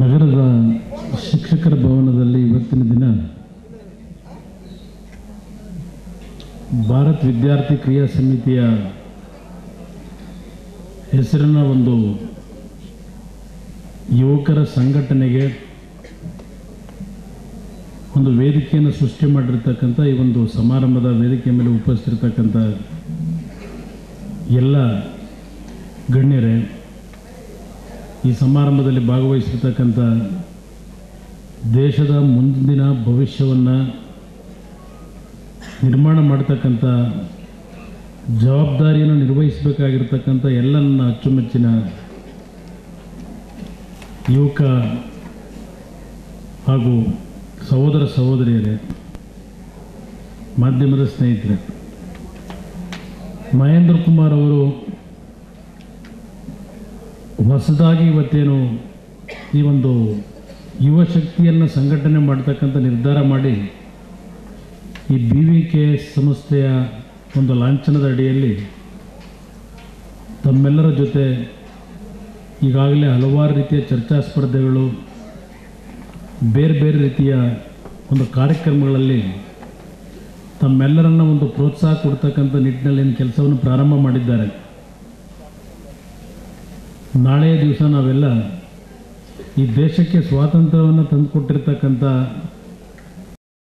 ನಗರದ ಶಿಕ್ಷಕರ ಭವನದಲ್ಲಿ ಇವತ್ತಿನ ದಿನ ಭಾರತ್ ವಿದ್ಯಾರ್ಥಿ ಕ್ರಿಯಾ ಸಮಿತಿಯ ಹೆಸರಿನ ಒಂದು ಯುವಕರ ಸಂಘಟನೆಗೆ ಒಂದು ವೇದಿಕೆಯನ್ನು ಸೃಷ್ಟಿ ಮಾಡಿರ್ತಕ್ಕಂಥ ಈ ಒಂದು ಸಮಾರಂಭದ ವೇದಿಕೆ ಮೇಲೆ ಉಪಸ್ಥಿತಿರ್ತಕ್ಕಂಥ ಎಲ್ಲ ಗಣ್ಯರೇ, ಈ ಸಮಾರಂಭದಲ್ಲಿ ಭಾಗವಹಿಸಿರ್ತಕ್ಕಂಥ ದೇಶದ ಮುಂದಿನ ಭವಿಷ್ಯವನ್ನು ನಿರ್ಮಾಣ ಮಾಡ್ತಕ್ಕಂಥ ಜವಾಬ್ದಾರಿಯನ್ನು ನಿರ್ವಹಿಸಬೇಕಾಗಿರ್ತಕ್ಕಂಥ ಎಲ್ಲ ನನ್ನ ಅಚ್ಚುಮೆಚ್ಚಿನ ಯುವಕ ಹಾಗೂ ಸಹೋದರ ಸಹೋದರಿಯರೇ, ಮಾಧ್ಯಮದ ಸ್ನೇಹಿತರೆ, ಮಹೇಂದ್ರ ಕುಮಾರ್ ಅವರು ಹೊಸದಾಗಿ ಇವತ್ತೇನು ಈ ಒಂದು ಯುವ ಶಕ್ತಿಯನ್ನು ಸಂಘಟನೆ ಮಾಡ್ತಕ್ಕಂಥ ನಿರ್ಧಾರ ಮಾಡಿ ಈ ಬಿ ವಿ ಕೆ ಸಂಸ್ಥೆಯ ಒಂದು ಲಾಂಛನದ ಅಡಿಯಲ್ಲಿ ತಮ್ಮೆಲ್ಲರ ಜೊತೆ ಈಗಾಗಲೇ ಹಲವಾರು ರೀತಿಯ ಚರ್ಚಾ ಸ್ಪರ್ಧೆಗಳು, ಬೇರೆ ಬೇರೆ ರೀತಿಯ ಒಂದು ಕಾರ್ಯಕ್ರಮಗಳಲ್ಲಿ ತಮ್ಮೆಲ್ಲರನ್ನ ಒಂದು ಪ್ರೋತ್ಸಾಹ ಕೊಡ್ತಕ್ಕಂಥ ನಿಟ್ಟಿನಲ್ಲಿ ಏನು ಕೆಲಸವನ್ನು ಪ್ರಾರಂಭ ಮಾಡಿದ್ದಾರೆ. ನಾಳೆಯ ದಿವಸ ನಾವೆಲ್ಲ ಈ ದೇಶಕ್ಕೆ ಸ್ವಾತಂತ್ರ್ಯವನ್ನು ತಂದುಕೊಟ್ಟಿರ್ತಕ್ಕಂಥ